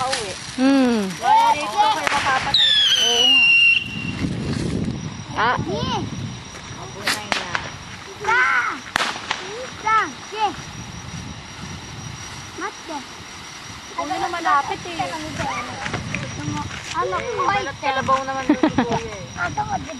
dadaanan. Hmm. Wala rito kayo mapapatay. Oo nga. Ah, Abunay na. Kung na malapit eh. Anak ko ay Balat kalabaw naman doon si eh. Ato mo, di?